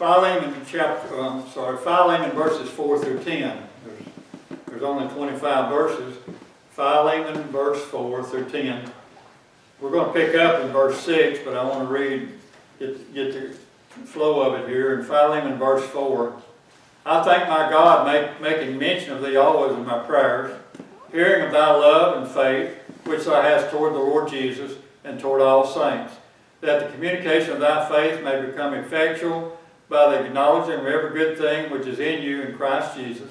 Philemon chapter, um, sorry, Philemon verses four through ten. There's, there's only twenty-five verses. Philemon verse four through ten. We're gonna pick up in verse six, but I wanna read, get, get the flow of it here. In Philemon verse four, I thank my God, make, making mention of thee always in my prayers, hearing of thy love and faith, which thou hast toward the Lord Jesus and toward all saints, that the communication of thy faith may become effectual by the acknowledging of every good thing which is in you in Christ Jesus.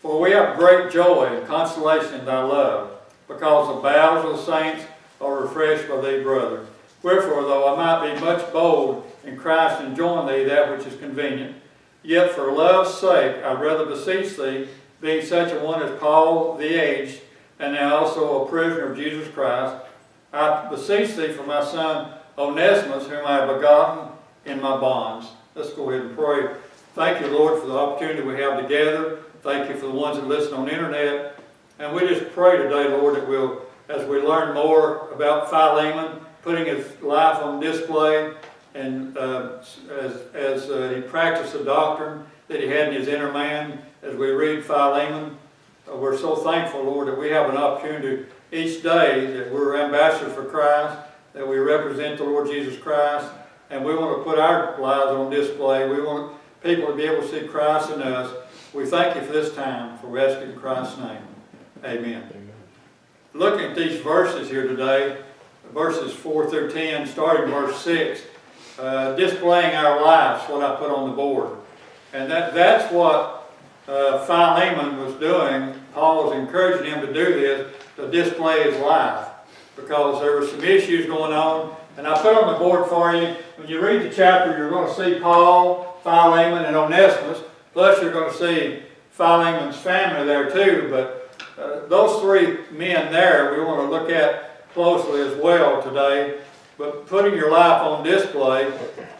For we have great joy and consolation in thy love, because the bowels of the saints are refreshed by thee, brother. Wherefore, though I might be much bold in Christ and join thee that which is convenient, yet for love's sake I rather beseech thee, being such a one as Paul the aged, and now also a prisoner of Jesus Christ, I beseech thee for my son Onesimus, whom I have begotten in my bonds. Let's go ahead and pray. Thank you, Lord, for the opportunity we have together. Thank you for the ones that listen on the internet. And we just pray today, Lord, that we'll, as we learn more about Philemon, putting his life on display, and uh, as, as uh, he practiced the doctrine that he had in his inner man, as we read Philemon, uh, we're so thankful, Lord, that we have an opportunity each day that we're ambassadors for Christ, that we represent the Lord Jesus Christ, and we want to put our lives on display. We want people to be able to see Christ in us. We thank you for this time, for in Christ's name. Amen. Amen. Looking at these verses here today, verses 4 through 10, starting verse 6, uh, displaying our lives, what I put on the board. And that, that's what uh, Philemon was doing. Paul was encouraging him to do this, to display his life, because there were some issues going on and I put on the board for you, when you read the chapter, you're going to see Paul, Philemon, and Onesimus. Plus, you're going to see Philemon's family there too. But uh, those three men there, we want to look at closely as well today. But putting your life on display,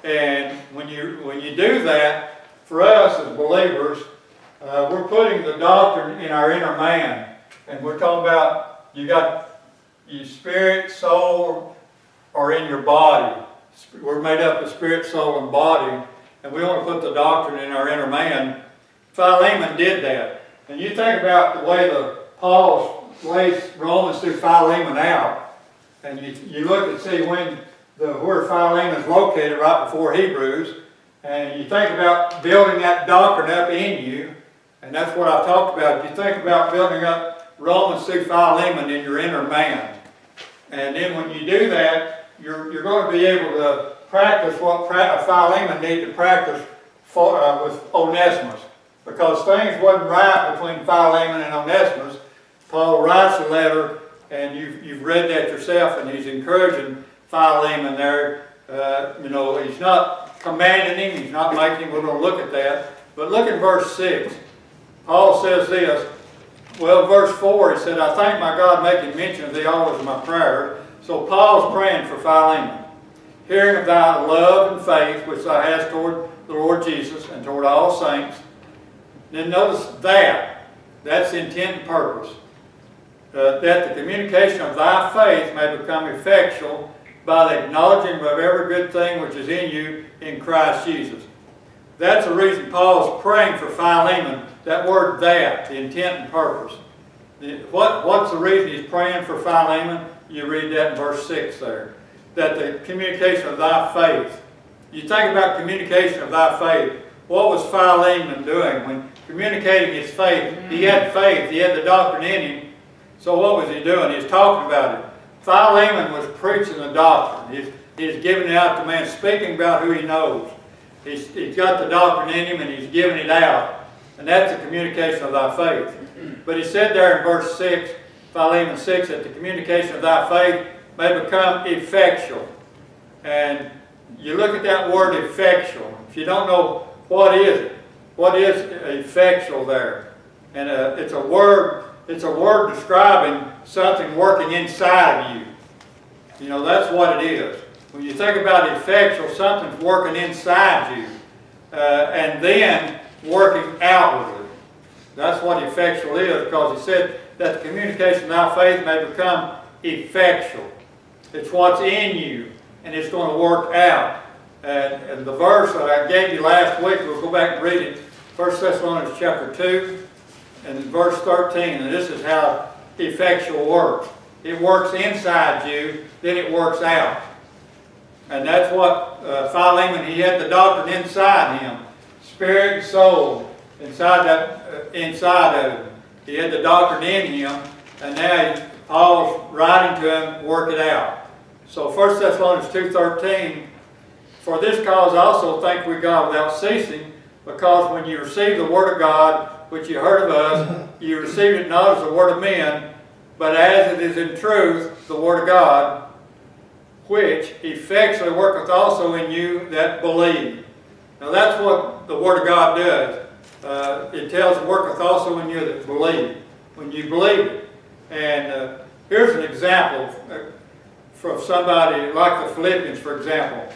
and when you when you do that, for us as believers, uh, we're putting the doctrine in our inner man, and we're talking about you got your spirit, soul, are in your body. We're made up of spirit, soul, and body, and we want to put the doctrine in our inner man. Philemon did that. And you think about the way the Paul lays Romans through Philemon out, and you, you look and see when the where Philemon is located right before Hebrews, and you think about building that doctrine up in you, and that's what I've talked about. You think about building up Romans through Philemon in your inner man. And then when you do that, you're, you're going to be able to practice what Philemon needed to practice for, uh, with Onesimus. Because things wasn't right between Philemon and Onesimus. Paul writes a letter, and you've, you've read that yourself, and he's encouraging Philemon there. Uh, you know, he's not commanding him, he's not making him, we're going to look at that. But look at verse 6. Paul says this, well, verse 4, he said, I thank my God making mention of thee always in my prayers, so Paul's praying for Philemon. Hearing of thy love and faith which thou hast toward the Lord Jesus and toward all saints. Then notice that. That's intent and purpose. Uh, that the communication of thy faith may become effectual by the acknowledging of every good thing which is in you in Christ Jesus. That's the reason Paul's praying for Philemon. That word that, the intent and purpose. What, what's the reason he's praying for Philemon? You read that in verse 6 there. That the communication of thy faith. You think about communication of thy faith. What was Philemon doing when communicating his faith? He mm-hmm. had faith. He had the doctrine in him. So what was he doing? He was talking about it. Philemon was preaching the doctrine. He's, he's giving it out to man, speaking about who he knows. He's, he's got the doctrine in him and he's giving it out. And that's the communication of thy faith. But he said there in verse 6, Philemon 6, that the communication of thy faith may become effectual. And you look at that word effectual. If you don't know what is it, what is effectual there? And uh, it's a word, it's a word describing something working inside of you. You know, that's what it is. When you think about effectual, something's working inside you. Uh, and then working outwardly. That's what effectual is because he said that the communication of our faith may become effectual. It's what's in you, and it's going to work out. And, and the verse that I gave you last week, we'll go back and read it. 1 Thessalonians chapter 2 and verse 13. And this is how effectual works. It works inside you, then it works out. And that's what uh, Philemon, he had the doctrine inside him. Spirit and soul inside that, uh, inside of him. He had the doctrine in him, and now Paul's writing to him, work it out. So 1 Thessalonians 2.13, For this cause also thank we God without ceasing, because when you received the word of God, which you heard of us, you received it not as the word of men, but as it is in truth the word of God, which effectually worketh also in you that believe. Now that's what the Word of God does. Uh, it tells worketh also in you that believe, when you believe it. And uh, here's an example from somebody like the Philippians, for example.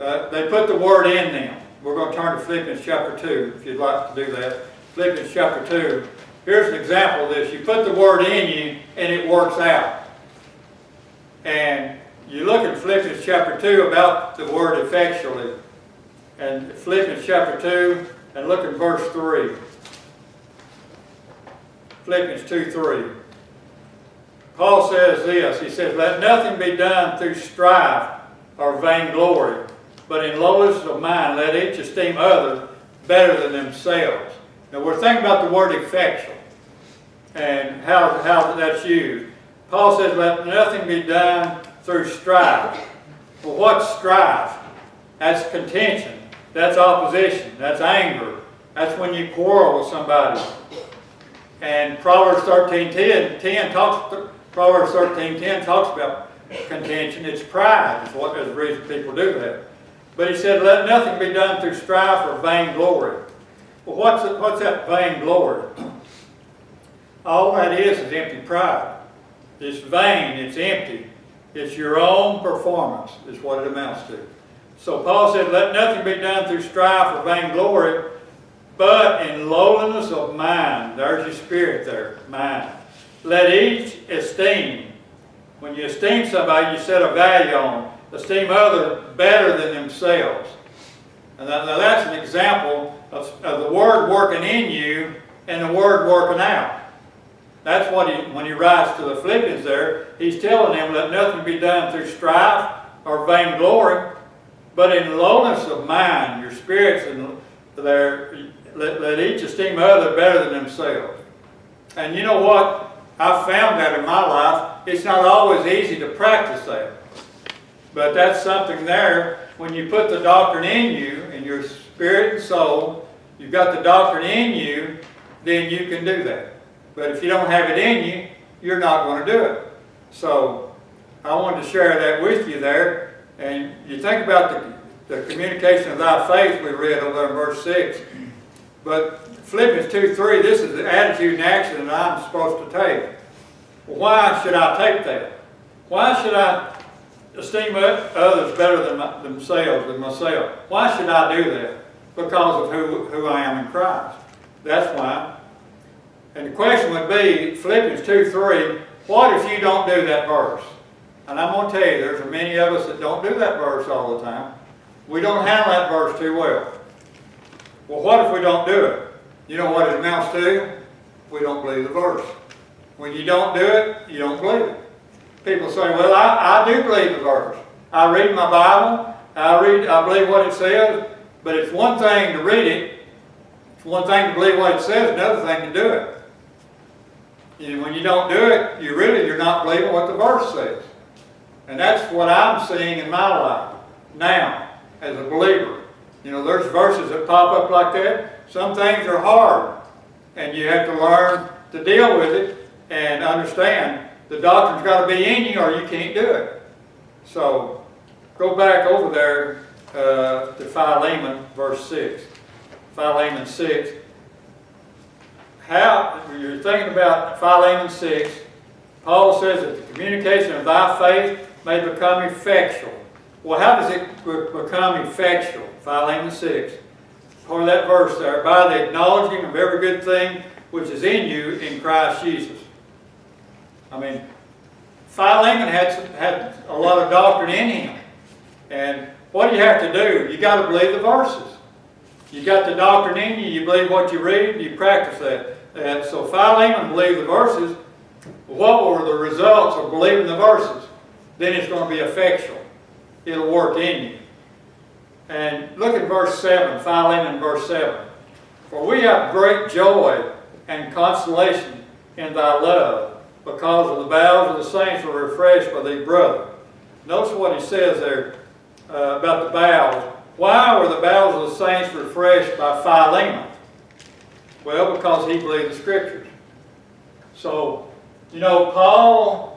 Uh, they put the Word in them. We're going to turn to Philippians chapter 2, if you'd like to do that. Philippians chapter 2. Here's an example of this. You put the Word in you, and it works out. And you look at Philippians chapter 2 about the word effectually. And Philippians chapter 2, and look at verse 3. Philippians 2 3. Paul says this, he says, Let nothing be done through strife or vainglory, but in lowliness of mind let each esteem others better than themselves. Now we're thinking about the word effectual and how, how that's used. Paul says, Let nothing be done through strife. Well, what's strife? That's contention. That's opposition. That's anger. That's when you quarrel with somebody. And Proverbs 13, 10, 10 talks, Proverbs 13, 10 talks about contention. It's pride is what is the reason people do that. But he said, let nothing be done through strife or vainglory. Well, what's, what's that vainglory? All that is is empty pride. It's vain, it's empty. It's your own performance is what it amounts to. So Paul said, let nothing be done through strife or vainglory, but in lowliness of mind. There's your spirit there, mind. Let each esteem. When you esteem somebody, you set a value on. Esteem other better than themselves. And that's an example of, of the Word working in you and the Word working out. That's what he, when he writes to the Philippians there, he's telling them, let nothing be done through strife or vainglory, but in lowness of mind, your spirits, and there, let, let each esteem other better than themselves. And you know what? I've found that in my life. It's not always easy to practice that. But that's something there. When you put the doctrine in you, in your spirit and soul, you've got the doctrine in you, then you can do that. But if you don't have it in you, you're not going to do it. So I wanted to share that with you there. And you think about the, the communication of thy faith we read over in verse 6. But Philippians 2, 3, this is the attitude and action that I'm supposed to take. Why should I take that? Why should I esteem others better than my, themselves, than myself? Why should I do that? Because of who, who I am in Christ. That's why. And the question would be, Philippians 2, 3, what if you don't do that verse? And I'm going to tell you, there's many of us that don't do that verse all the time. We don't handle that verse too well. Well, what if we don't do it? You know what it amounts to? We don't believe the verse. When you don't do it, you don't believe it. People say, well, I, I do believe the verse. I read my Bible. I read, I believe what it says. But it's one thing to read it. It's one thing to believe what it says, another thing to do it. And when you don't do it, you really, you're not believing what the verse says. And that's what I'm seeing in my life now as a believer. You know, there's verses that pop up like that. Some things are hard, and you have to learn to deal with it and understand the doctrine's got to be in you or you can't do it. So go back over there uh, to Philemon, verse 6. Philemon 6 how, you're thinking about Philemon 6, Paul says that the communication of thy faith may become effectual. Well, how does it become effectual? Philemon 6. Part of that verse there, by the acknowledging of every good thing which is in you in Christ Jesus. I mean, Philemon had, some, had a lot of doctrine in him. And what do you have to do? You got to believe the verses. You got the doctrine in you, you believe what you read, you practice that. And so Philemon believed the verses. What were the results of believing the verses? Then it's going to be effectual. It'll work in you. And look at verse 7, Philemon verse 7. For we have great joy and consolation in thy love, because of the bowels of the saints were refreshed by thee, brother. Notice what he says there uh, about the bowels. Why were the bowels of the saints refreshed by Philemon? Well, because he believed the Scriptures. So, you know, Paul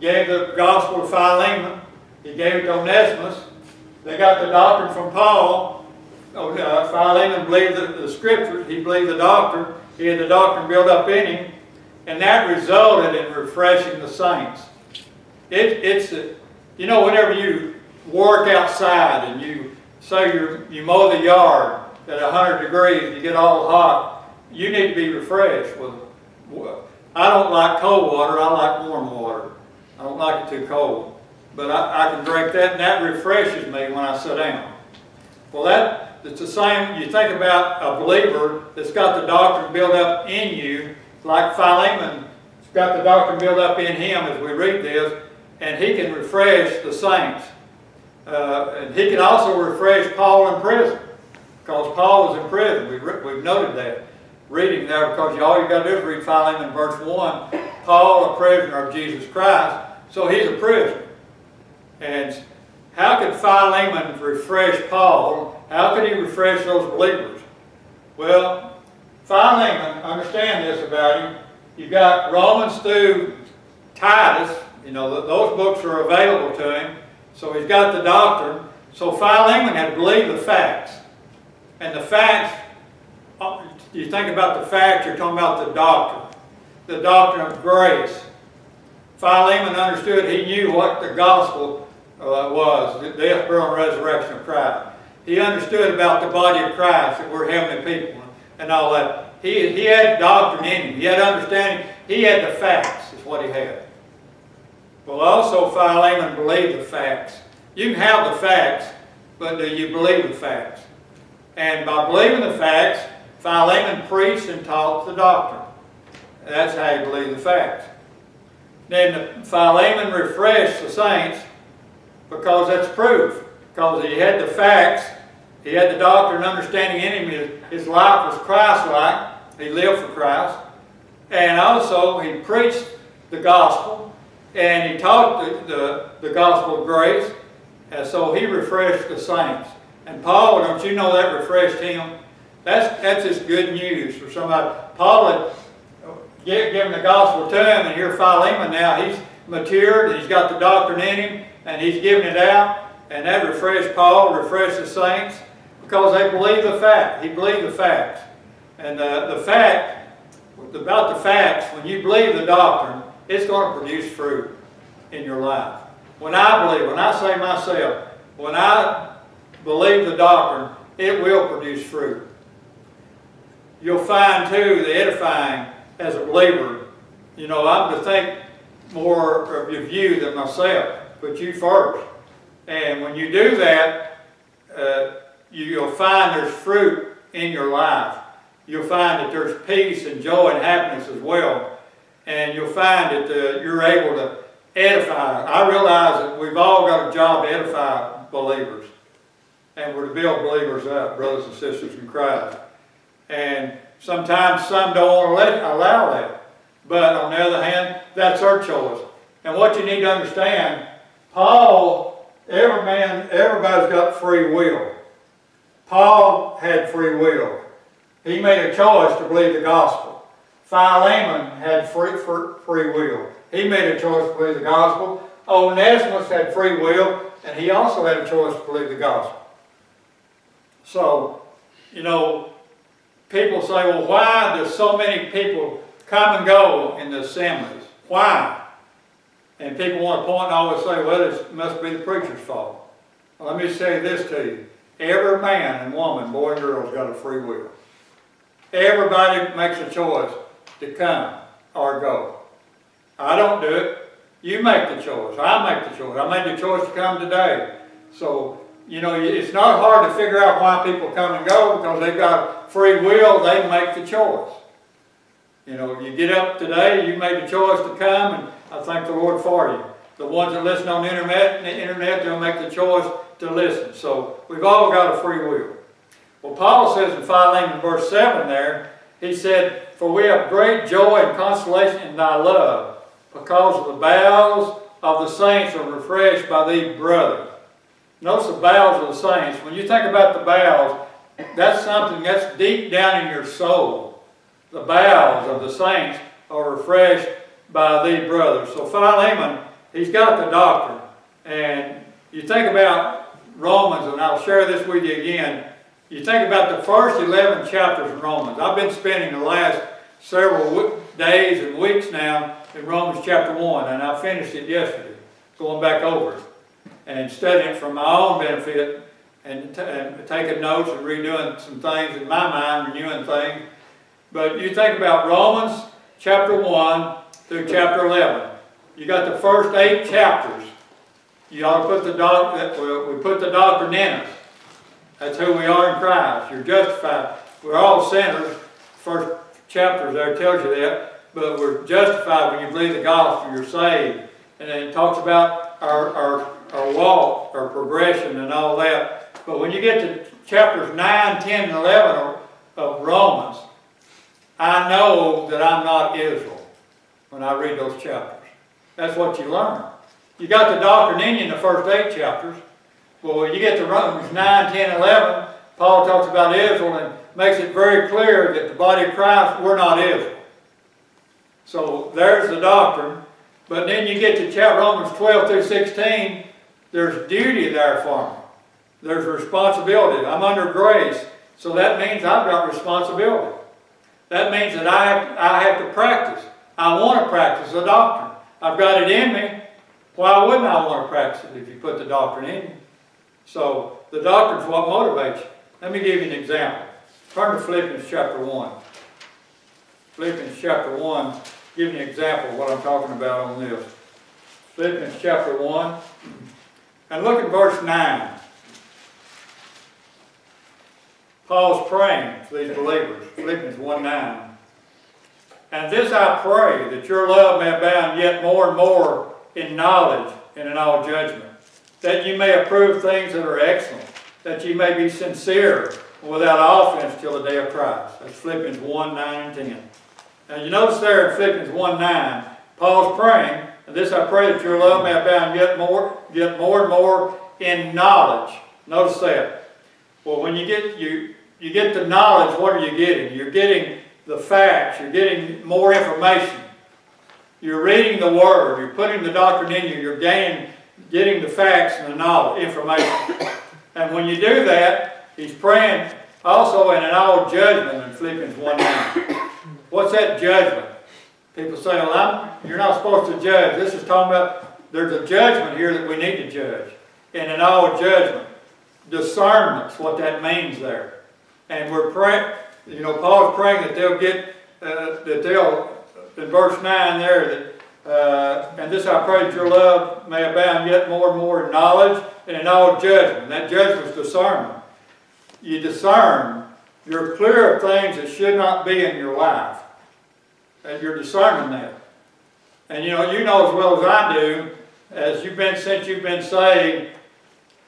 gave the gospel to Philemon. He gave it to Onesimus. They got the doctrine from Paul. Oh, uh, Philemon believed the, the Scriptures. He believed the doctrine. He had the doctrine built up in him. And that resulted in refreshing the saints. It, it's, a, you know, whenever you work outside and you say you you mow the yard at 100 degrees, you get all hot, you need to be refreshed. With, I don't like cold water, I like warm water. I don't like it too cold. But I, I can drink that and that refreshes me when I sit down. Well, that it's the same, you think about a believer that's got the doctrine built up in you, like Philemon has got the doctrine built up in him as we read this, and he can refresh the saints. Uh, and he can also refresh Paul in prison, because Paul was in prison. We've, we've noted that. Reading there, because all you got to do is read Philemon verse 1. Paul, a prisoner of Jesus Christ, so he's a prisoner. And how could Philemon refresh Paul? How could he refresh those believers? Well, Philemon, understand this about him. You've got Romans through Titus, you know, those books are available to him. So he's got the doctrine. So Philemon had believed the facts. And the facts, uh, you think about the facts, you're talking about the doctrine. The doctrine of grace. Philemon understood, he knew what the gospel uh, was, the death, burial, and resurrection of Christ. He understood about the body of Christ, that we're heavenly people and all that. He, he had doctrine in him. He had understanding. He had the facts, is what he had. Well, also Philemon believed the facts. You can have the facts, but do you believe the facts? And by believing the facts, Philemon preached and taught the doctrine. That's how you believe the facts. Then Philemon refreshed the saints because that's proof. Because he had the facts, he had the doctrine and understanding in him. His life was Christ-like. He lived for Christ. And also, he preached the gospel and he taught the, the, the gospel of grace, and so he refreshed the saints. And Paul, don't you know that refreshed him? That's, that's just good news for somebody. Paul had given the gospel to him, and here Philemon now, he's matured, he's got the doctrine in him, and he's giving it out, and that refreshed Paul, refreshed the saints, because they believe the fact. He believed the facts. And uh, the fact, about the facts, when you believe the doctrine, it's going to produce fruit in your life. When I believe, when I say myself, when I believe the doctrine, it will produce fruit. You'll find too the edifying as a believer. You know, I'm to think more of you than myself, but you first. And when you do that, uh, you'll find there's fruit in your life. You'll find that there's peace and joy and happiness as well and you'll find that uh, you're able to edify. I realize that we've all got a job to edify believers, and we're to build believers up, brothers and sisters in Christ. And sometimes some don't let, allow that. But on the other hand, that's our choice. And what you need to understand, Paul, every man, everybody's got free will. Paul had free will. He made a choice to believe the gospel. Philemon had free, free will. He made a choice to believe the gospel. Onesimus had free will, and he also had a choice to believe the gospel. So, you know, people say, well, why do so many people come and go in the assemblies? Why? And people want to point and always say, well, it must be the preacher's fault. Well, let me say this to you. Every man and woman, boy and girl, has got a free will. Everybody makes a choice to come or go. I don't do it. You make the choice. I make the choice. I made the choice to come today. So you know, it's not hard to figure out why people come and go because they've got free will, they make the choice. You know, you get up today, you made the choice to come, and I thank the Lord for you. The ones that listen on the internet, the internet, they'll make the choice to listen. So we've all got a free will. Well, Paul says in Philemon verse 7 there, he said, For we have great joy and consolation in thy love, because the bowels of the saints are refreshed by thee, brother. Notice the bowels of the saints. When you think about the bowels, that's something that's deep down in your soul. The bowels of the saints are refreshed by thee, brother. So Philemon, he's got the doctrine. And you think about Romans, and I'll share this with you again. You think about the first 11 chapters of Romans. I've been spending the last several days and weeks now in Romans chapter 1, and I finished it yesterday, going back over it and studying for my own benefit and, and taking notes and redoing some things in my mind, renewing things. But you think about Romans chapter 1 through chapter 11. You got the first eight chapters. You ought to put the doc, we put the doctrine in us. That's who we are in Christ. You're justified. We're all sinners. First chapters there tells you that. But we're justified when you believe the gospel. You're saved. And then it talks about our, our our walk, or progression, and all that. But when you get to chapters 9, 10, and 11 of Romans, I know that I'm not Israel when I read those chapters. That's what you learn. You got the doctrine in you in the first eight chapters. Well, when you get to Romans 9, 10, 11, Paul talks about Israel and makes it very clear that the body of Christ, we're not Israel. So there's the doctrine. But then you get to chapter Romans 12 through 16, there's duty there for me. There's responsibility. I'm under grace, so that means I've got responsibility. That means that I I have to practice. I want to practice the doctrine. I've got it in me. Why wouldn't I want to practice it if you put the doctrine in me? So the doctrine is what motivates you. Let me give you an example. Turn to Philippians chapter 1. Philippians chapter 1, give you an example of what I'm talking about on this. Philippians chapter 1. And look at verse 9. Paul's praying for these believers, Philippians 1 9. And this I pray, that your love may abound yet more and more in knowledge and in all judgment, that you may approve things that are excellent, that you may be sincere without offense till the day of Christ. That's Philippians 1 9 and 10. And you notice there in Philippians 1 9, Paul's praying and this I pray that your love may abound yet more, yet more and more in knowledge. Notice that. Well, when you get you you get the knowledge, what are you getting? You're getting the facts. You're getting more information. You're reading the Word. You're putting the doctrine in you. You're gaining, getting the facts and the knowledge, information. and when you do that, he's praying also in an all judgment in Philippians 1 9. What's that judgment? People say, well, I'm, you're not supposed to judge. This is talking about, there's a judgment here that we need to judge. And in all judgment, discernment's what that means there. And we're praying, you know, Paul's praying that they'll get, uh, that they'll, in verse 9 there, that, uh, and this I pray that your love may abound yet more and more in knowledge and in all judgment. And that judgment discernment. You discern, you're clear of things that should not be in your life and you're discerning that. And you know, you know as well as I do, as you've been since you've been saved,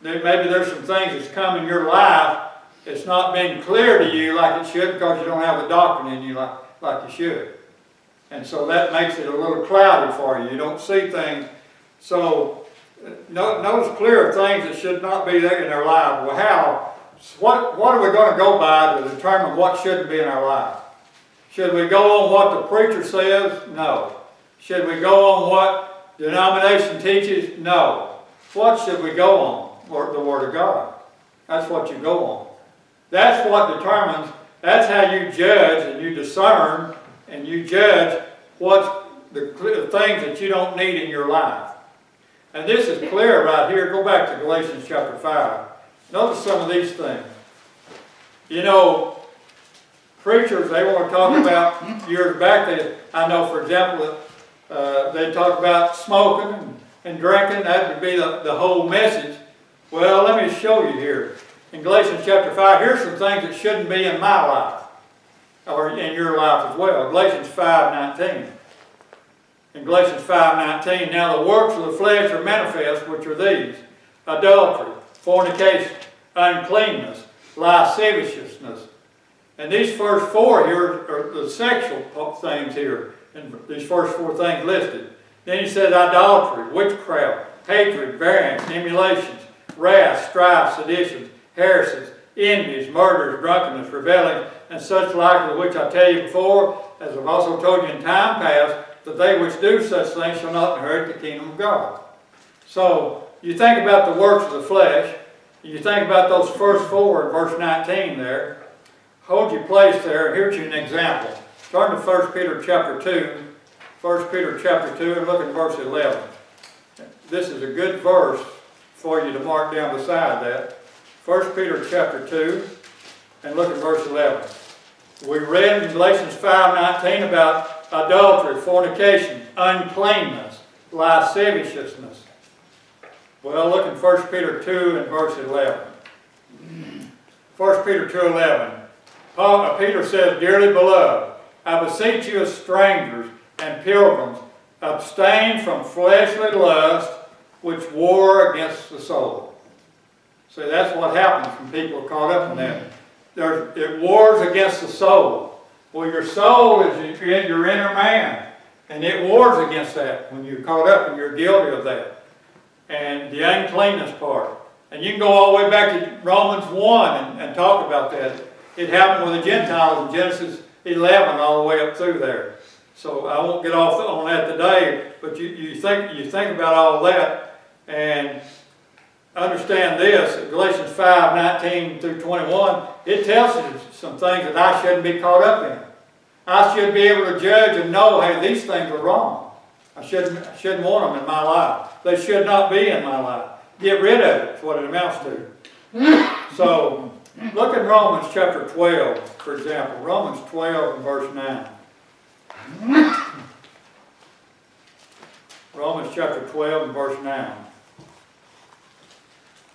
that maybe there's some things that's come in your life that's not been clear to you like it should because you don't have the doctrine in you like, like you should. And so that makes it a little cloudy for you. You don't see things. So no notice clear of things that should not be there in our life. Well, how? What, what are we going to go by to determine what shouldn't be in our life? Should we go on what the preacher says? No. Should we go on what denomination teaches? No. What should we go on? The Word of God. That's what you go on. That's what determines, that's how you judge and you discern and you judge what's the things that you don't need in your life. And this is clear right here. Go back to Galatians chapter 5. Notice some of these things. You know, preachers, they want to talk about, years back, they, I know, for example, uh, they talk about smoking and, and drinking. That would be the, the whole message. Well, let me show you here. In Galatians chapter 5, here's some things that shouldn't be in my life, or in your life as well. Galatians 5, 19. In Galatians 5, 19, now the works of the flesh are manifest, which are these, adultery, fornication, uncleanness, lasciviousness. And these first four here are the sexual things here, and these first four things listed. Then he says idolatry, witchcraft, hatred, variance, emulations, wrath, strife, seditions, heresies, envies, murders, drunkenness, revelings, and such like of which I tell you before, as I've also told you in time past, that they which do such things shall not inherit the kingdom of God. So, you think about the works of the flesh, you think about those first four in verse 19 there, hold your place there, here's you an example. Turn to 1 Peter chapter 2, 1 Peter chapter 2, and look at verse 11. This is a good verse for you to mark down beside that. 1 Peter chapter 2, and look at verse 11. We read in Galatians 5.19 about adultery, fornication, uncleanness, lasciviousness. Well, look in 1 Peter 2 and verse 11. 1 Peter 2.11. Uh, Peter says, Dearly beloved, I beseech you as strangers and pilgrims, abstain from fleshly lust which war against the soul. See, that's what happens when people are caught up in that. There's, it wars against the soul. Well, your soul is in your inner man, and it wars against that when you're caught up and you're guilty of that. And the uncleanness part. And you can go all the way back to Romans 1 and, and talk about that. It happened with the Gentiles in Genesis 11 all the way up through there. So I won't get off on that today, but you, you, think, you think about all that and understand this, Galatians 5, 19 through 21, it tells you some things that I shouldn't be caught up in. I should be able to judge and know, hey, these things are wrong. I shouldn't, I shouldn't want them in my life. They should not be in my life. Get rid of it, is what it amounts to. so, look in Romans chapter 12, for example. Romans 12 and verse 9. Romans chapter 12 and verse 9.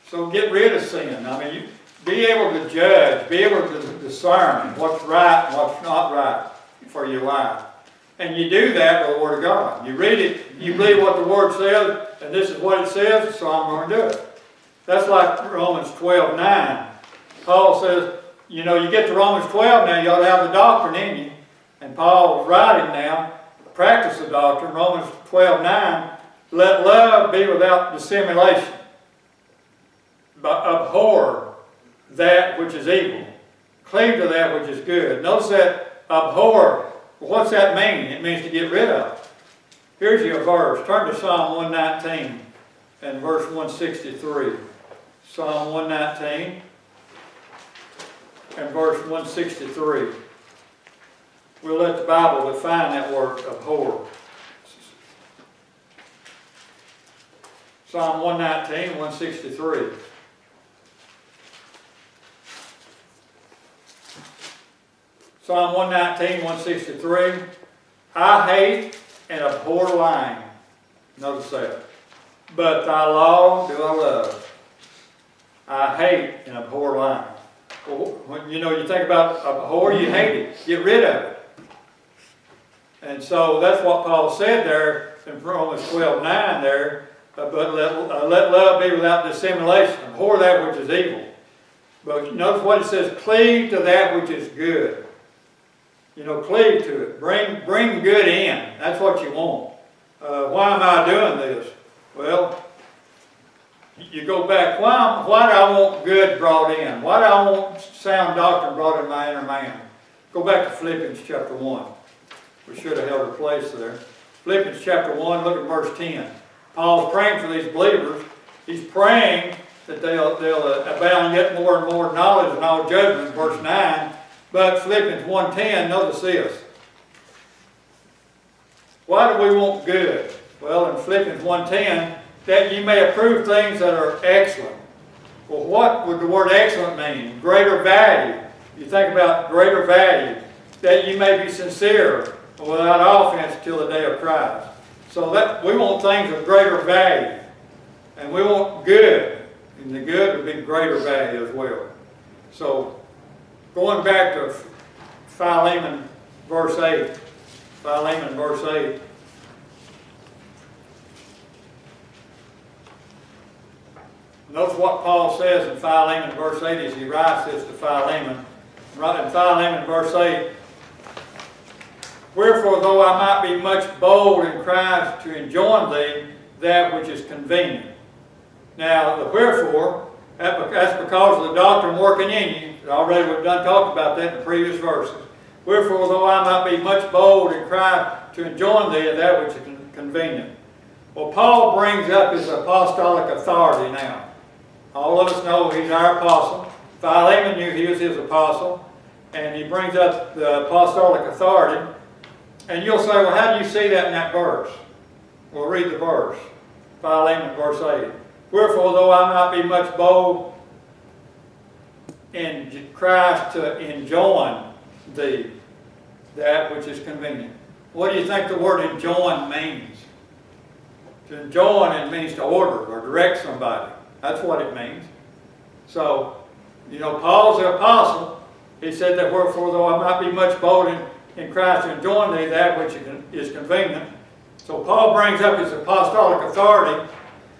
So get rid of sin. I mean, you, be able to judge, be able to discern what's right and what's not right for your life. And you do that with the Word of God. You read it, you believe what the Word says, and this is what it says, so I'm going to do it. That's like Romans 12, 9. Paul says, you know, you get to Romans 12 now, you ought to have the doctrine in you. And Paul is writing now, practice the doctrine, Romans 12, 9, let love be without dissimulation but abhor that which is evil. Cleave to that which is good. Notice that abhor. What's that mean? It means to get rid of. Here's your verse. Turn to Psalm 119 and verse 163. Psalm 119 and verse 163. We'll let the Bible define that word abhor. Psalm 119, 163. Psalm 119, 163. I hate and abhor lying. Notice that. But thy law do I love. I hate and abhor lying. Well, when you know you think about a whore, you hate it. Get rid of it. And so that's what Paul said there in Romans 12, 9 there. Uh, but let, uh, let love be without dissimulation. Abhor that which is evil. But notice what it says, cleave to that which is good. You know, cleave to it. Bring, bring good in. That's what you want. Uh, why am I doing this? Well, you go back, why, why do I want good brought in? Why do I want sound doctrine brought in my inner man? Go back to Philippians chapter 1. We should have held a place there. Philippians chapter 1, look at verse 10. Paul's praying for these believers. He's praying that they'll, they'll abound yet more and more knowledge and all judgment, verse 9. But Philippians 1.10, notice this. Why do we want good? Well, in Philippians 1.10, that you may approve things that are excellent. Well, what would the word excellent mean? Greater value. You think about greater value. That you may be sincere without offense till the day of Christ. So that we want things of greater value. And we want good. And the good would be greater value as well. So, going back to Philemon verse 8, Philemon verse 8, Notice what Paul says in Philemon verse 8 as he writes this to Philemon. Right in Philemon verse 8, Wherefore, though I might be much bold in Christ to enjoin thee that which is convenient. Now, the wherefore, that's because of the doctrine working in you. Already we've done talked about that in the previous verses. Wherefore, though I might be much bold in Christ to enjoin thee that which is convenient. Well, Paul brings up his apostolic authority now. All of us know he's our apostle. Philemon knew he was his apostle. And he brings up the apostolic authority. And you'll say, well, how do you see that in that verse? Well, read the verse. Philemon, verse 8. Wherefore, though I might be much bold in Christ to enjoin thee that which is convenient. What do you think the word enjoin means? To enjoin it means to order or direct somebody. That's what it means. So, you know, Paul's the apostle. He said that wherefore though I might be much bold in, in Christ to enjoin thee that which is convenient. So Paul brings up his apostolic authority,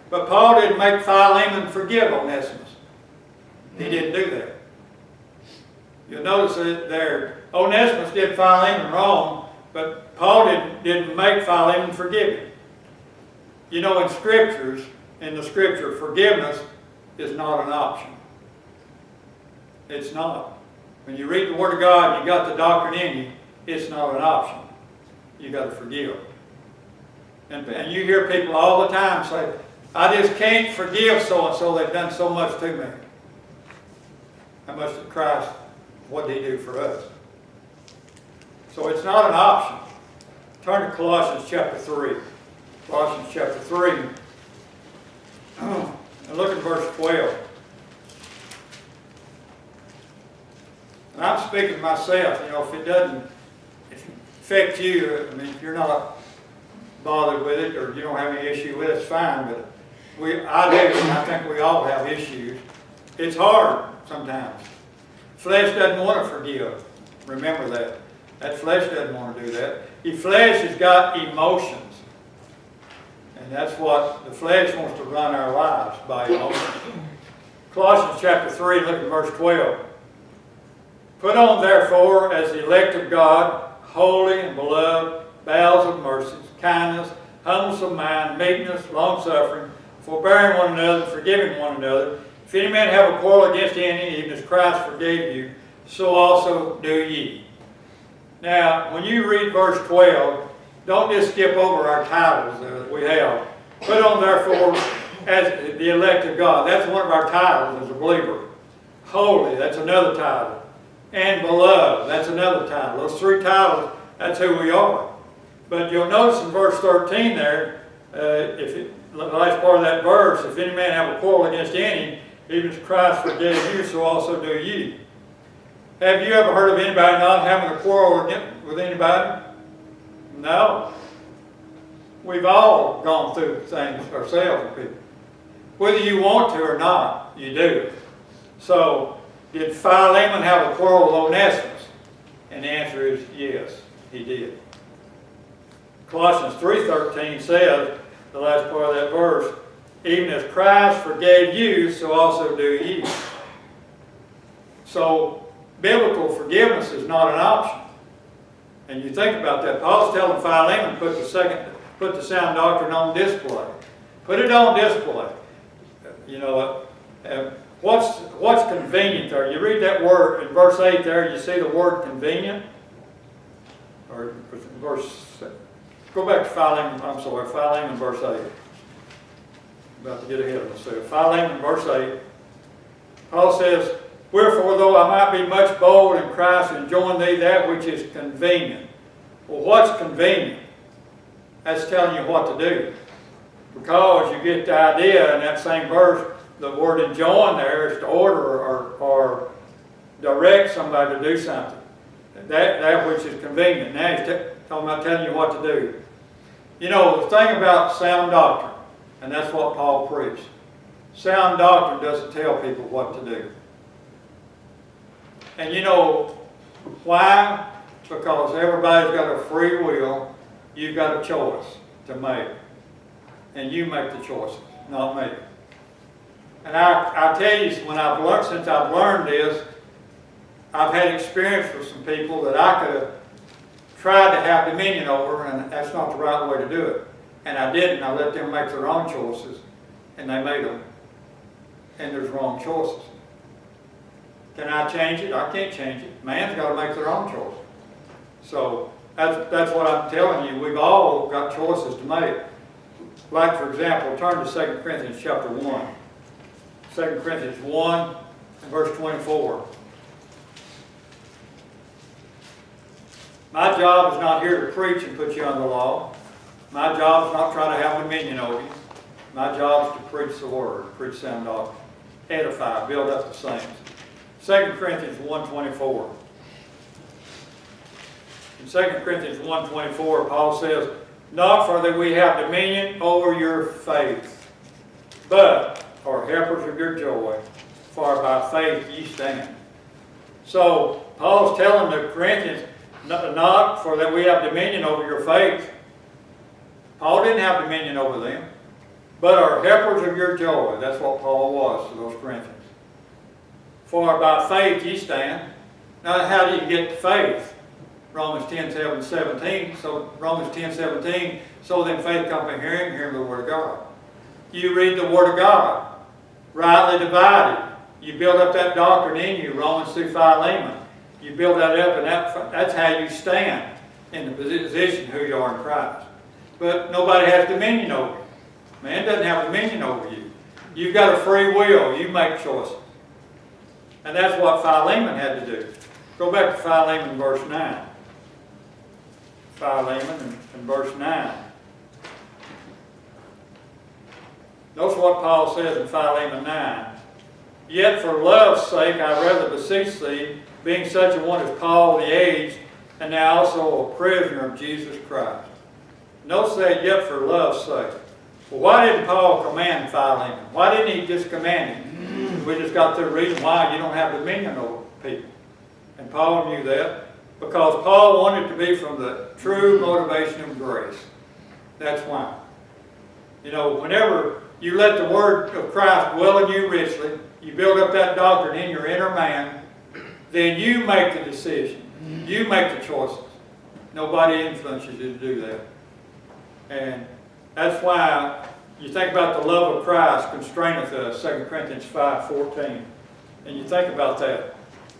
but Paul didn't make Philemon forgive Onesimus. He mm-hmm. didn't do that. You'll notice that there, Onesimus did Philemon wrong, but Paul didn't, didn't make Philemon forgive him. You know, in scriptures, in the scripture, forgiveness is not an option. It's not. When you read the Word of God and you got the doctrine in you, it's not an option. You got to forgive. And, and you hear people all the time say, I just can't forgive so-and-so, they've done so much to me. How much did Christ, what did he do for us? So it's not an option. Turn to Colossians chapter 3. Colossians chapter 3. And look at verse 12. And I'm speaking to myself, you know, if it doesn't affect you, I mean, if you're not bothered with it or you don't have any issue with it, it's fine. But we, I do, and I think we all have issues. It's hard sometimes. Flesh doesn't want to forgive. Remember that. That flesh doesn't want to do that. The flesh has got emotions. And that's what the flesh wants to run our lives by. Colossians chapter 3, look at verse 12. Put on therefore as the elect of God, holy and beloved, bowels of mercies, kindness, humbleness of mind, meekness, long-suffering, forbearing one another, forgiving one another. If any man have a quarrel against any, even as Christ forgave you, so also do ye. Now, when you read verse 12, don't just skip over our titles that we have. Put on, therefore, as the elect of God. That's one of our titles as a believer. Holy, that's another title. And beloved, that's another title. Those three titles, that's who we are. But you'll notice in verse 13 there, uh, if it, the last part of that verse, if any man have a quarrel against any, even as Christ forgave you, so also do ye. Have you ever heard of anybody not having a quarrel with anybody? No. We've all gone through things ourselves people. Whether you want to or not, you do. So, did Philemon have a quarrel with Onesimus? And the answer is yes, he did. Colossians 3.13 says, the last part of that verse, even as Christ forgave you, so also do ye. So, biblical forgiveness is not an option. And you think about that. Paul's telling Philemon put the second, put the sound doctrine on display. Put it on display. You know, uh, what's what's convenient there? You read that word in verse 8 there, you see the word convenient? Or verse, go back to Philemon, I'm sorry, Philemon verse 8. about to get ahead of myself. Philemon verse 8. Paul says, Wherefore, though I might be much bold in Christ and join thee that which is convenient. Well, what's convenient? That's telling you what to do. Because you get the idea in that same verse, the word enjoin there is to order or, or direct somebody to do something. That, that which is convenient. Now he's talking about telling you what to do. You know, the thing about sound doctrine, and that's what Paul preached. Sound doctrine doesn't tell people what to do. And you know why? Because everybody's got a free will. You've got a choice to make. And you make the choices, not me. And I, I tell you, when I've learned, since I've learned this, I've had experience with some people that I could have tried to have dominion over, and that's not the right way to do it. And I didn't. I let them make their own choices, and they made them. And there's wrong choices. Can I change it? I can't change it. Man's got to make their own choice. So that's, that's what I'm telling you. We've all got choices to make. Like, for example, turn to 2 Corinthians chapter 1. 2 Corinthians 1 verse 24. My job is not here to preach and put you under law. My job is not trying to have dominion over you. My job is to preach the word, preach sound doctrine, edify, build up the saints. 2 Corinthians 1.24. In 2 Corinthians 1.24, Paul says, Not for that we have dominion over your faith, but are helpers of your joy, for by faith ye stand. So, Paul's telling the Corinthians, not for that we have dominion over your faith. Paul didn't have dominion over them, but are helpers of your joy. That's what Paul was to those Corinthians. For by faith ye stand. Now, how do you get to faith? Romans 10, 7, 17. So, Romans 10, 17. So then faith comes by hearing, hearing the Word of God. You read the Word of God, rightly divided. You build up that doctrine in you, Romans through Philemon. You build that up, and that, that's how you stand in the position who you are in Christ. But nobody has dominion over you. Man doesn't have dominion over you. You've got a free will. You make choices. And that's what Philemon had to do. Go back to Philemon verse 9. Philemon and verse 9. Notice what Paul says in Philemon 9. Yet for love's sake I rather beseech thee, being such a one as Paul the aged, and now also a prisoner of Jesus Christ. Notice that yet for love's sake. Well, why didn't Paul command Philemon? Why didn't he just command him? We just got the reason why you don't have dominion over people. And Paul knew that because Paul wanted to be from the true motivation of grace. That's why. You know, whenever you let the word of Christ dwell in you richly, you build up that doctrine in your inner man, then you make the decision. You make the choices. Nobody influences you to do that. And that's why you think about the love of Christ constraineth us, 2 Corinthians 5, 14. And you think about that.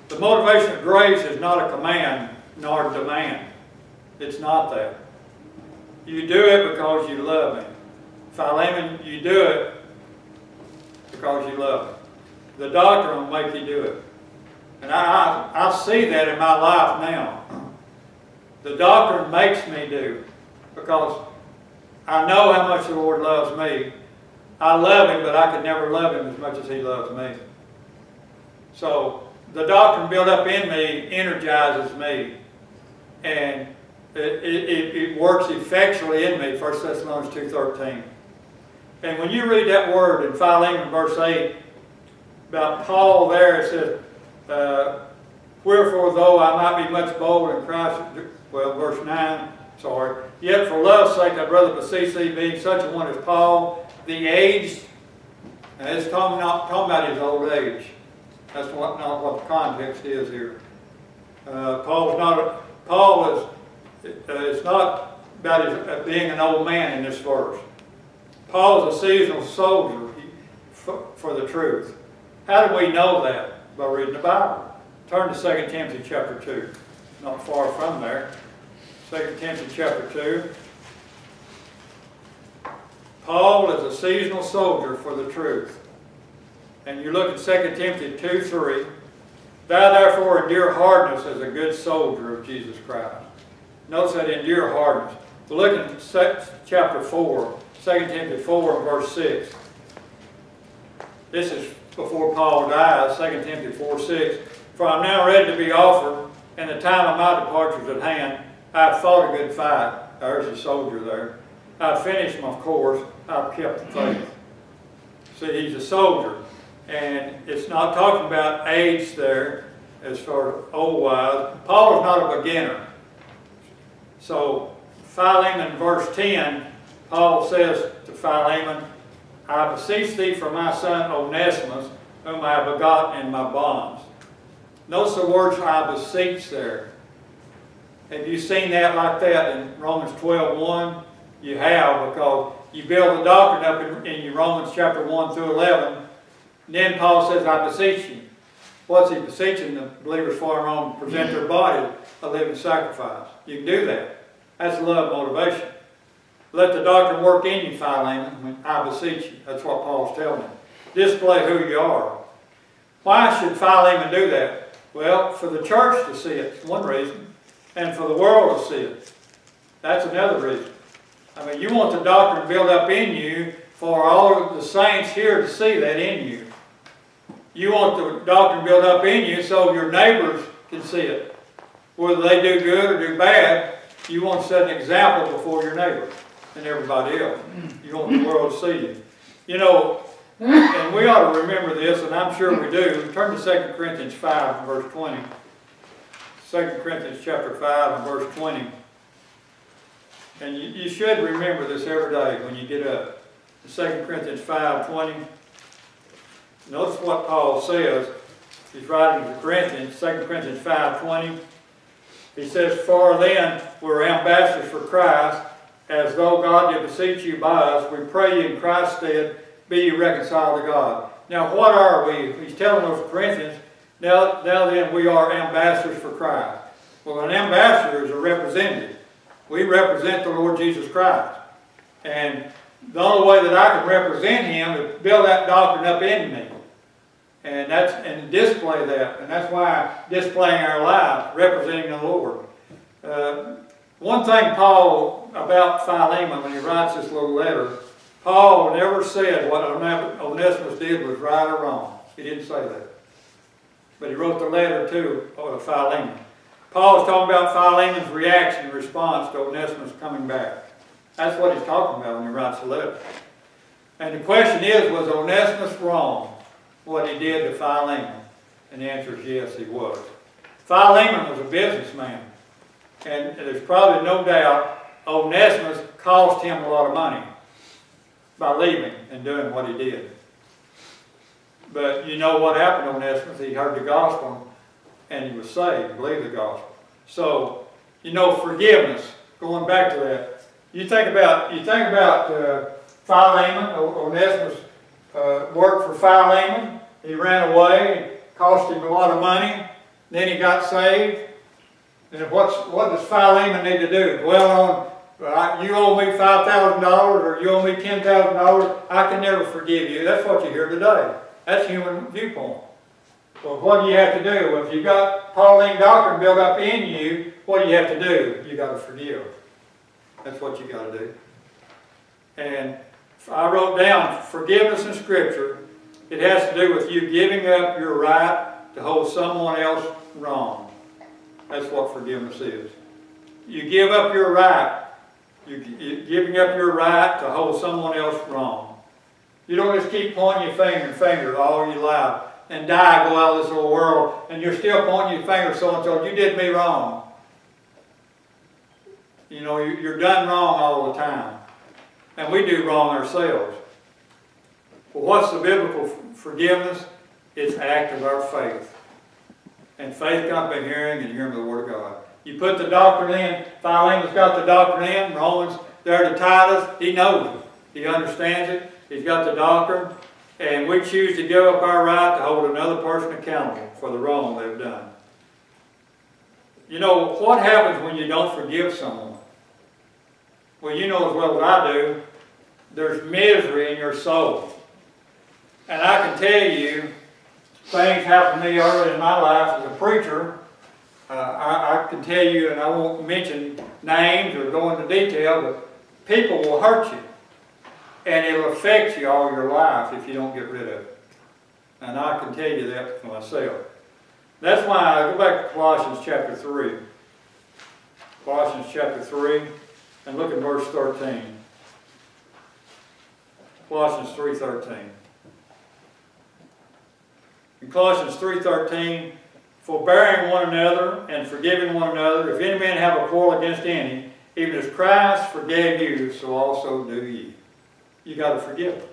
The motivation of grace is not a command nor a demand. It's not that. You do it because you love me. Philemon, you do it because you love me. The doctrine will make you do it. And I, I, I see that in my life now. The doctrine makes me do because I know how much the Lord loves me. I love Him, but I could never love Him as much as He loves me. So the doctrine built up in me energizes me. And it, it, it works effectually in me, 1 Thessalonians 2.13. And when you read that word in Philemon verse 8, about Paul there, it says, uh, Wherefore, though I might be much bolder in Christ, well, verse 9, sorry, yet for love's sake I'd rather beseech thee, being such a one as Paul, the aged, and it's talking, not talking about his old age. That's what, not what the context is here. Uh, Paul's not, a, Paul is, uh, it's not about his, uh, being an old man in this verse. Paul is a seasonal soldier for, for the truth. How do we know that? By reading the Bible. Turn to 2 Timothy chapter 2. Not far from there. 2 Timothy chapter 2. Paul is a seasonal soldier for the truth. And you look at 2 Timothy 2, 3. Thou therefore endure hardness as a good soldier of Jesus Christ. Notice that endure hardness. But look at chapter 4, 2 Timothy 4 and verse 6. This is before Paul dies, 2 Timothy 4, 6. For I'm now ready to be offered, and the time of my departure is at hand. I fought a good fight. There's a soldier there. I've finished my course. I've kept the faith. See, he's a soldier. And it's not talking about age there as far as old wise. Paul is not a beginner. So Philemon verse 10, Paul says to Philemon, I beseech thee for my son Onesimus, whom I have begotten in my bonds. Notice the words I beseech there. Have you seen that like that in Romans 12, 1? You have, because you build the doctrine up in, in Romans chapter 1 through 11. then Paul says, I beseech you. What's he beseeching the believers for him to present their body a living sacrifice? You can do that. That's love motivation. Let the doctrine work in you, Philemon, I beseech you. That's what Paul's telling him. Display who you are. Why should Philemon do that? Well, for the church to see it, one reason, and for the world to see it. That's another reason. I mean, you want the doctrine built up in you for all of the saints here to see that in you. You want the doctrine built up in you so your neighbors can see it. Whether they do good or do bad, you want to set an example before your neighbors and everybody else. You want the world to see you. You know, and we ought to remember this, and I'm sure we do. Turn to 2 Corinthians 5 verse 20. 2 Corinthians chapter 5 and verse 20. And you, you should remember this every day when you get up. 2 Corinthians 5, 20. Notice what Paul says. He's writing to Corinthians, 2 Corinthians 5, 20. He says, For then we're ambassadors for Christ, as though God did beseech you by us. We pray you in Christ's stead, be you reconciled to God. Now what are we? He's telling those Corinthians, now, now then we are ambassadors for Christ. Well, an ambassador is a representative. We represent the Lord Jesus Christ. And the only way that I can represent Him is build that doctrine up in me. And that's and display that. And that's why displaying our lives, representing the Lord. Uh, one thing Paul, about Philemon, when he writes this little letter, Paul never said what Onesimus did was right or wrong. He didn't say that. But he wrote the letter to uh, Philemon. Paul is talking about Philemon's reaction and response to Onesimus coming back. That's what he's talking about when he writes the letter. And the question is, was Onesimus wrong what he did to Philemon? And the answer is yes, he was. Philemon was a businessman. And there's probably no doubt Onesimus cost him a lot of money by leaving and doing what he did. But you know what happened on Onesimus? He heard the gospel and he was saved, believed the gospel. So, you know, forgiveness, going back to that. You think about, you think about uh, Philemon, Onesimus uh, worked for Philemon. He ran away, cost him a lot of money. Then he got saved. And what's, what does Philemon need to do? Well, on, you owe me $5,000 or you owe me $10,000, I can never forgive you. That's what you hear today. That's human viewpoint. Well, what do you have to do? Well, if you've got Pauline doctrine built up in you, what do you have to do? you got to forgive. That's what you got to do. And I wrote down forgiveness in Scripture. It has to do with you giving up your right to hold someone else wrong. That's what forgiveness is. You give up your right. You, are giving up your right to hold someone else wrong. You don't just keep pointing your finger and finger all your life and die, go out of this little world, and you're still pointing your finger so-and-so, you did me wrong. You know, you're done wrong all the time. And we do wrong ourselves. Well, what's the biblical forgiveness? It's act of our faith. And faith comes by hearing and hearing the Word of God. You put the doctrine in, Philemon's got the doctrine in, Romans, there to Titus, he knows it. He understands it. He's got the doctrine and we choose to give up our right to hold another person accountable for the wrong they've done. You know, what happens when you don't forgive someone? Well, you know as well as I do, there's misery in your soul. And I can tell you, things happened to me early in my life as a preacher. Uh, I, I can tell you, and I won't mention names or go into detail, but people will hurt you. And it'll affect you all your life if you don't get rid of it. And I can tell you that for myself. That's why I go back to Colossians chapter 3. Colossians chapter 3, and look at verse 13. Colossians 3.13. In Colossians 3.13, forbearing one another and forgiving one another, if any man have a quarrel against any, even as Christ forgave you, so also do ye. You got to forgive them.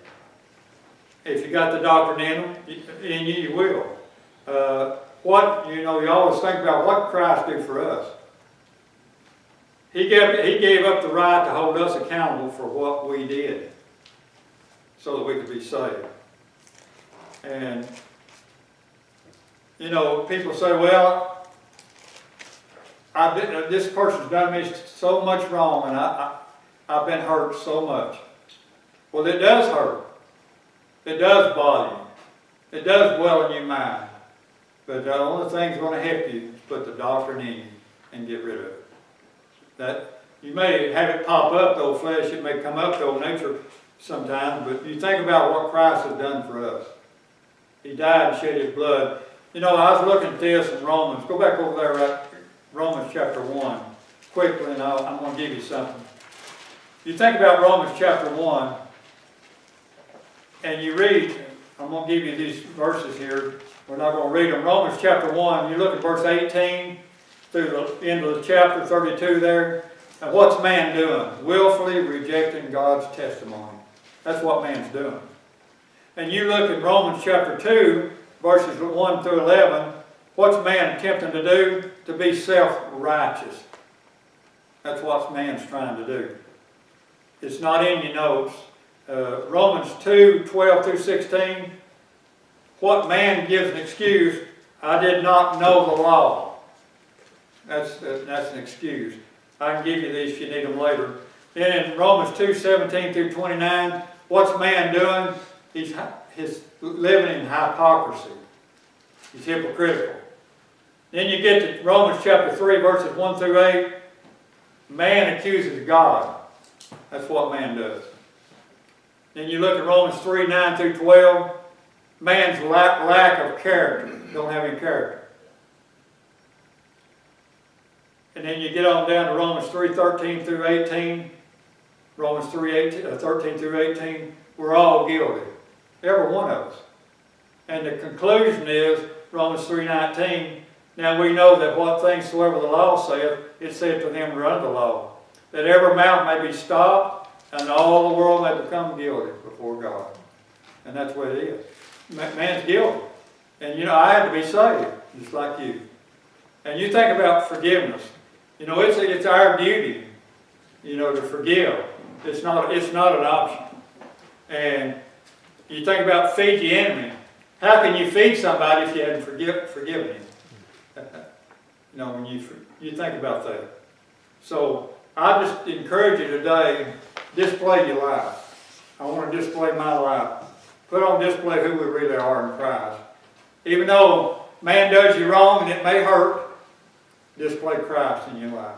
If you got the doctrine in you, you will. Uh, what, you know, you always think about what Christ did for us. He gave, he gave up the right to hold us accountable for what we did so that we could be saved. And, you know, people say, well, I've been, this person's done me so much wrong and I, I, I've been hurt so much. Well, it does hurt. It does bother you. It does dwell in your mind. But the only thing that's going to help you is put the doctrine in and get rid of it. That you may have it pop up, though flesh, it may come up, though nature sometimes, but you think about what Christ has done for us. He died and shed his blood. You know, I was looking at this in Romans. Go back over there, right? Romans chapter 1, quickly, and I'll, I'm going to give you something. You think about Romans chapter 1, and you read, I'm going to give you these verses here. We're not going to read them. Romans chapter 1, you look at verse 18 through the end of the chapter 32 there. And what's man doing? Willfully rejecting God's testimony. That's what man's doing. And you look at Romans chapter 2, verses 1 through 11. What's man attempting to do? To be self-righteous. That's what man's trying to do. It's not in your notes. Uh, Romans 2, 12 through 16. What man gives an excuse? I did not know the law. That's, uh, that's an excuse. I can give you these if you need them later. Then in Romans 2, 17 through 29, what's man doing? He's, he's living in hypocrisy. He's hypocritical. Then you get to Romans chapter 3, verses 1 through 8. Man accuses God. That's what man does. Then you look at Romans 3, 9 through 12. Man's lack, lack of character. Don't have any character. And then you get on down to Romans 3, 13 through 18. Romans 3, 18, uh, 13 through 18. We're all guilty. Every one of us. And the conclusion is Romans 3, 19. Now we know that what things soever the law saith, it saith to them are under the law. That every mouth may be stopped, and all the world had become guilty before God. And that's what it is. Man's guilty. And you know, I had to be saved, just like you. And you think about forgiveness. You know, it's, it's our duty, you know, to forgive. It's not, it's not an option. And you think about feed the enemy. How can you feed somebody if you hadn't forgive, forgiven him? you know, when you, you think about that. So I just encourage you today, display your life. I want to display my life. Put on display who we really are in Christ. Even though man does you wrong and it may hurt, display Christ in your life.